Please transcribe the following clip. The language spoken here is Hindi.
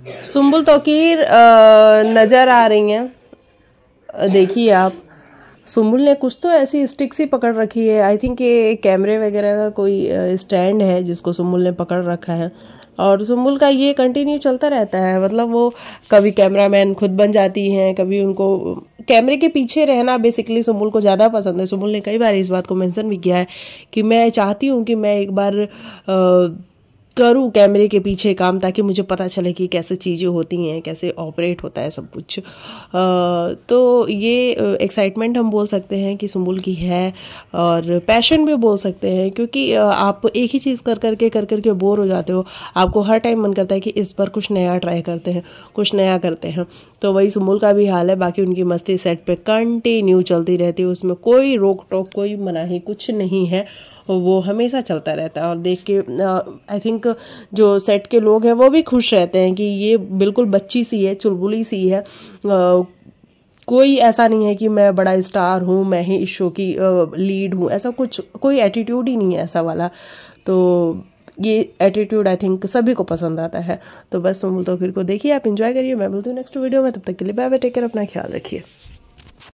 सुम्बुल तोकीर नज़र आ रही हैं। देखिए आप सुम्बुल ने कुछ तो ऐसी स्टिक सी पकड़ रखी है। आई थिंक ये कैमरे वगैरह का कोई स्टैंड है जिसको सुम्बुल ने पकड़ रखा है। और सुम्बुल का ये कंटिन्यू चलता रहता है। मतलब वो कभी कैमरामैन खुद बन जाती हैं कभी उनको कैमरे के पीछे रहना बेसिकली सुम्बुल को ज़्यादा पसंद है। सुम्बुल ने कई बार इस बात को मेंशन भी किया है कि मैं चाहती हूँ कि मैं एक बार आ, करूँ कैमरे के पीछे काम ताकि मुझे पता चले कि कैसे चीज़ें होती हैं कैसे ऑपरेट होता है सब कुछ। आ, तो ये एक्साइटमेंट हम बोल सकते हैं कि सुम्बुल की है और पैशन भी बोल सकते हैं क्योंकि आप एक ही चीज़ कर करके कर करके बोर हो जाते हो। आपको हर टाइम मन करता है कि इस पर कुछ नया ट्राई करते हैं कुछ नया करते हैं। तो वही सुम्बुल का भी हाल है बाकी उनकी मस्ती सेट पर कंटिन्यू चलती रहती है उसमें कोई रोक टोक कोई मनाही कुछ नहीं है। वो हमेशा चलता रहता है और देख के आई थिंक जो सेट के लोग हैं वो भी खुश रहते हैं कि ये बिल्कुल बच्ची सी है, चुलबुली सी है। कोई ऐसा नहीं है कि मैं बड़ा स्टार हूँ, मैं ही इस शो की लीड हूँ, ऐसा कुछ, कोई एटीट्यूड ही नहीं है ऐसा वाला। तो ये एटीट्यूड आई थिंक सभी को पसंद आता है। तो बस सुमुल तो फिर को देखिए, आप इन्जॉय करिए, मैं बोलती हूँ नेक्स्ट वीडियो में, तब तक के लिए बाय बाय टेक केयर अपना ख्याल रखिए।